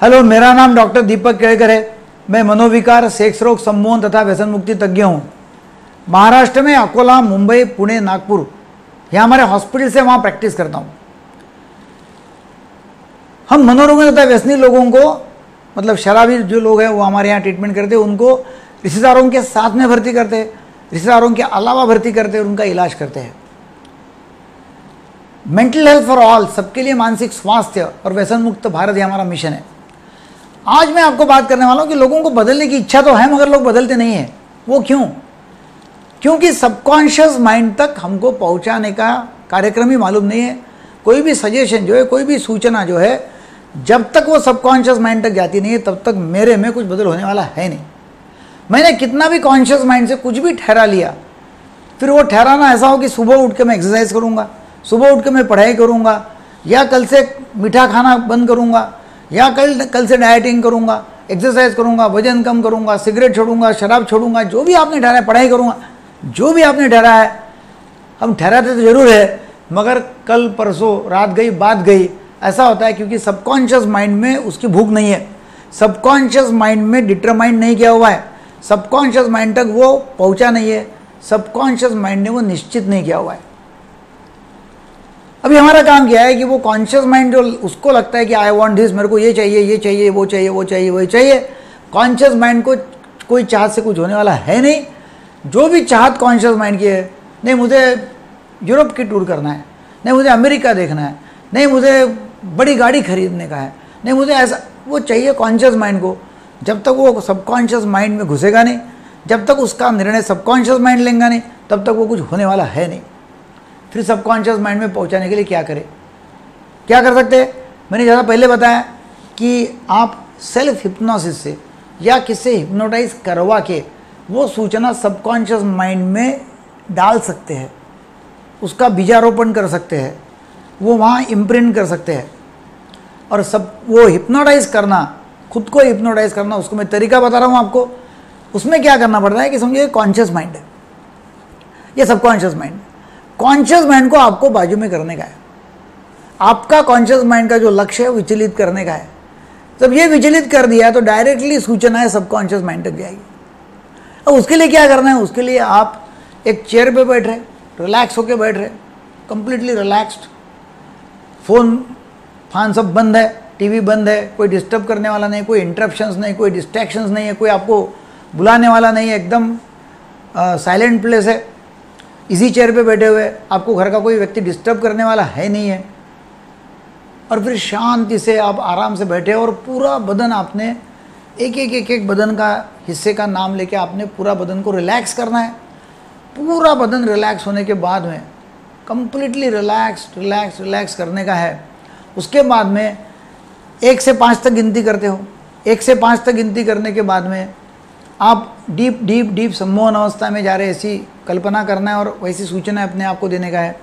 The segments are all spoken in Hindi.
हेलो, मेरा नाम डॉक्टर दीपक केड़कर है। मैं मनोविकार सेक्स रोग सम्मोहन तथा व्यसन मुक्ति तज्ञ हूँ। महाराष्ट्र में अकोला, मुंबई, पुणे, नागपुर, यहाँ हमारे हॉस्पिटल से वहाँ प्रैक्टिस करता हूँ। हम मनोरोगों तथा व्यसनी लोगों को मतलब शराबी जो लोग हैं, वो हमारे यहाँ ट्रीटमेंट करते हैं। उनको रिश्तेदारों के साथ में भर्ती करते हैं, रिश्तेदारों के अलावा भर्ती करते हैं उनका इलाज करते हैं। मेंटल हेल्थ फॉर ऑल सबके लिए मानसिक स्वास्थ्य और व्यसन मुक्त भारत ये हमारा मिशन है। आज मैं आपको बात करने वाला हूँ कि लोगों को बदलने की इच्छा तो है, मगर लोग बदलते नहीं हैं। वो क्यों? क्योंकि सबकॉन्शियस माइंड तक हमको पहुँचाने का कार्यक्रम ही मालूम नहीं है। कोई भी सजेशन जो है, कोई भी सूचना जो है, जब तक वो सबकॉन्शियस माइंड तक जाती नहीं है, तब तक मेरे में कुछ बदल होने वाला है नहीं। मैंने कितना भी कॉन्शियस माइंड से कुछ भी ठहरा लिया, फिर वो ठहराना ऐसा हो कि सुबह उठ के मैं एक्सरसाइज करूँगा, सुबह उठ के मैं पढ़ाई करूँगा, या कल से मीठा खाना बंद करूँगा या कल कल से डाइटिंग करूँगा एक्सरसाइज करूँगा, वज़न कम करूँगा सिगरेट छोड़ूँगा, शराब छोड़ूँगा, जो भी आपने ठहरा है पढ़ाई करूँगा, जो भी आपने ठहरा है, हम ठहराते तो ज़रूर है, मगर कल, परसों, रात गई, बात गई, ऐसा होता है क्योंकि सबकॉन्शियस माइंड में उसकी भूख नहीं है। सबकॉन्शियस माइंड में डिटरमाइंड नहीं किया हुआ है। सबकॉन्शियस माइंड तक वो पहुँचा नहीं है। सबकॉन्शियस माइंड ने वो निश्चित नहीं किया हुआ है। अभी हमारा काम क्या है कि वो कॉन्शियस माइंड जो उसको लगता है कि आई वॉन्ट दिस मेरे को ये चाहिए ये चाहिए, वो चाहिए वो चाहिए वो चाहिए। कॉन्शियस माइंड को कोई चाहत से कुछ होने वाला है नहीं। जो भी चाहत कॉन्शियस माइंड की है, नहीं, मुझे यूरोप की टूर करना है, नहीं, मुझे अमेरिका देखना है, नहीं, मुझे बड़ी गाड़ी खरीदने का है, नहीं, मुझे ऐसा, वो चाहिए कॉन्शियस माइंड को। जब तक वो सबकॉन्शियस माइंड में घुसेगा नहीं, जब तक उसका निर्णय सबकॉन्शियस माइंड लेंगे नहीं, तब तक वो कुछ होने वाला है नहीं। फिर सबकॉन्शियस माइंड में पहुँचाने के लिए क्या करें? क्या कर सकते हैं? मैंने ज़्यादा पहले बताया कि आप सेल्फ हिप्नोसिस से या किससे हिप्नोटाइज करवा के वो सूचना सबकॉन्शियस माइंड में डाल सकते हैं। उसका बीजारोपण कर सकते हैं। वो वहाँ इम्प्रिंट कर सकते हैं। और सब वो हिप्नोटाइज करना, खुद को हिप्नोटाइज करना, उसको मैं तरीका बता रहा हूँ आपको। उसमें क्या करना पड़ता है कि समझिए कॉन्शियस माइंड है। ये सबकॉन्शियस माइंड कॉन्शियस माइंड को आपको बाजू में करने का है। आपका कॉन्शियस माइंड का जो लक्ष्य है विचलित करने का है। जब ये विचलित कर दिया तो डायरेक्टली सूचना है सबकॉन्शियस माइंड तक जाएगी। अब उसके लिए क्या करना है? उसके लिए आप एक चेयर पे बैठ रहे रिलैक्स होके बैठ रहे कंप्लीटली रिलैक्स्ड फ़ोन फान सब बंद है टीवी बंद है, कोई डिस्टर्ब करने वाला नहीं, कोई इंटरप्शंस नहीं, कोई डिस्ट्रैक्शंस नहीं है, कोई आपको बुलाने वाला नहीं है, एकदम साइलेंट प्लेस है। इसी चेयर पे बैठे हुए, आपको घर का कोई व्यक्ति डिस्टर्ब करने वाला है नहीं है। और फिर शांति से आप आराम से बैठे और पूरा बदन आपने, एक एक एक एक बदन का हिस्से का नाम लेके आपने पूरा बदन को रिलैक्स करना है। पूरा बदन रिलैक्स होने के बाद में कंप्लीटली रिलैक्स रिलैक्स रिलैक्स करने का है। उसके बाद में एक से पाँच तक गिनती करते हो। एक से पाँच तक गिनती करने के बाद में आप डीप डीप डीप सम्मोहन अवस्था में जा रहे ऐसी कल्पना करना है और वैसी सूचना अपने आप को देने का है।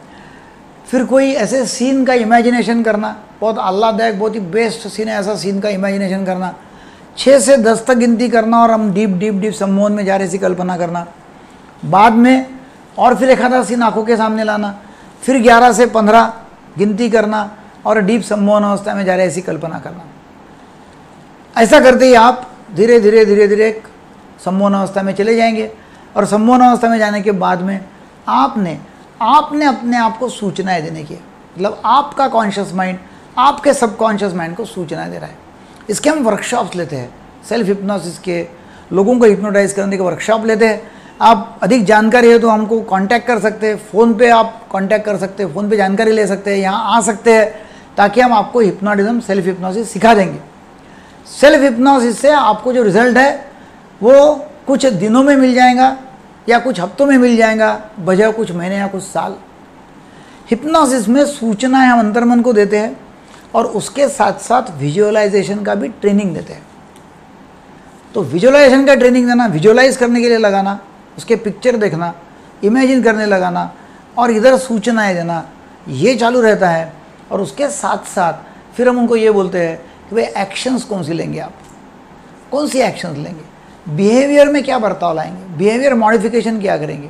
फिर कोई ऐसे सीन का इमेजिनेशन करना, बहुत आह्लादायक बहुत ही बेस्ट सीन है ऐसा सीन का इमेजिनेशन करना। छः से दस तक गिनती करना और हम डीप डीप डीप सम्मोहन में जा रहे ऐसी कल्पना करना। बाद में और फिर एक आधा सीन आँखों के सामने लाना, फिर ग्यारह से पंद्रह गिनती करना और डीप सम्मोहन अवस्था में जा रहे ऐसी कल्पना करना। ऐसा करते ही आप धीरे धीरे धीरे धीरे सम्मोहन अवस्था में चले जाएँगे। और सम्मोहन अवस्था में जाने के बाद में आपने आपने अपने आप को सूचनाएँ देने की मतलब आपका कॉन्शियस माइंड आपके सबकॉन्शियस माइंड को सूचनाएँ दे रहा है। इसके हम वर्कशॉप्स लेते हैं। सेल्फ हिप्नोसिस के, लोगों को हिप्नोटाइज करने के वर्कशॉप लेते हैं। आप अधिक जानकारी है तो हमको कांटेक्ट कर सकते हैं। फ़ोन पे आप कांटेक्ट कर सकते हैं। फ़ोन पे जानकारी ले सकते हैं। यहाँ आ सकते हैं। ताकि हम आपको हिप्नोटिज्म सेल्फ हिप्नोसिस सिखा देंगे। सेल्फ हिप्नोसिस से आपको जो रिज़ल्ट है वो कुछ दिनों में मिल जाएगा या कुछ हफ्तों में मिल जाएगा, बजाय कुछ महीने या कुछ साल। हिप्नोसिस में सूचनाएँ हम अंतर्मन को देते हैं और उसके साथ साथ विजुअलाइजेशन का भी ट्रेनिंग देते हैं। तो विजुअलाइजेशन का ट्रेनिंग देना विजुअलाइज करने के लिए लगाना, उसके पिक्चर देखना इमेजिन करने लगाना और इधर सूचनाएँ देना, ये चालू रहता है। और उसके साथ साथ फिर हम उनको ये बोलते हैं कि भाई एक्शंस कौन सी लेंगे आप? कौन सी एक्शंस लेंगे? बिहेवियर में क्या बर्ताव लाएँगे? बिहेवियर मॉडिफिकेशन क्या करेंगे?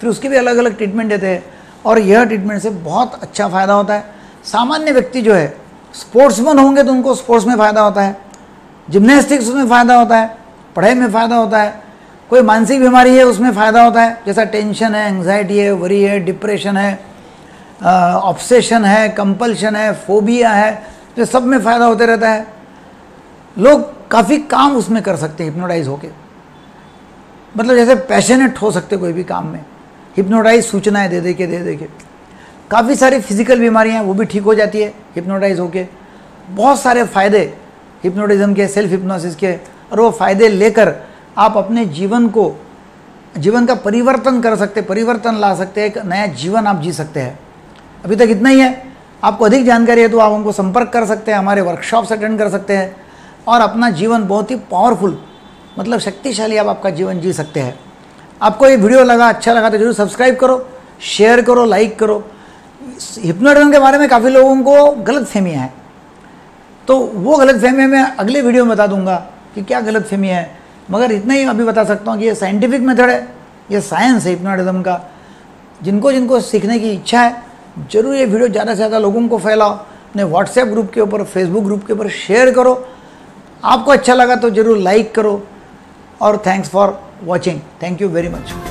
फिर उसके भी अलग अलग ट्रीटमेंट देते हैं और यह ट्रीटमेंट से बहुत अच्छा फ़ायदा होता है। सामान्य व्यक्ति जो है स्पोर्ट्समैन होंगे तो उनको स्पोर्ट्स में फ़ायदा होता है जिमनास्टिक्स उसमें फ़ायदा होता है, पढ़ाई में फ़ायदा होता है, कोई मानसिक बीमारी है उसमें फ़ायदा होता है, जैसा टेंशन है एंग्जाइटी है वरी है डिप्रेशन है ऑब्सेशन है कंपल्शन है फोबिया है तो सब में फ़ायदा होते रहता है। लोग काफ़ी काम उसमें कर सकते हैं हिप्नोटाइज होके। मतलब जैसे पैशनेट हो सकते कोई भी काम में। हिप्नोटाइज सूचनाएँ दे दे के, दे दे के। काफ़ी सारी फ़िज़िकल बीमारियाँ वो भी ठीक हो जाती है हिप्नोटाइज होके। बहुत सारे फ़ायदे हिप्नोटिज्म के सेल्फ हिप्नोसिस के, और वो फ़ायदे लेकर आप अपने जीवन को, जीवन का परिवर्तन कर सकते परिवर्तन ला सकते एक नया जीवन आप जी सकते हैं। अभी तक इतना ही है। आपको अधिक जानकारी है तो आप हमको संपर्क कर सकते हैं, हमारे वर्कशॉप्स अटेंड कर सकते हैं। और अपना जीवन बहुत ही पावरफुल मतलब शक्तिशाली आप आपका जीवन जी सकते हैं। आपको ये वीडियो लगा अच्छा लगा तो ज़रूर सब्सक्राइब करो शेयर करो लाइक करो। हिप्नोटिज्म के बारे में काफ़ी लोगों को गलत फहमियाँ हैं। तो वो गलत फहमी मैं अगले वीडियो में बता दूँगा कि क्या गलत फहमी है। मगर इतना ही अभी बता सकता हूँ कि ये साइंटिफिक मेथड है, ये साइंस है हिप्नोटिज्म का। जिनको जिनको सीखने की इच्छा है, ज़रूर ये वीडियो ज़्यादा से ज़्यादा लोगों को फैलाओ। अपने व्हाट्सएप ग्रुप के ऊपर फेसबुक ग्रुप के ऊपर शेयर करो। आपको अच्छा लगा तो ज़रूर लाइक करो और thanks for watching thank you very much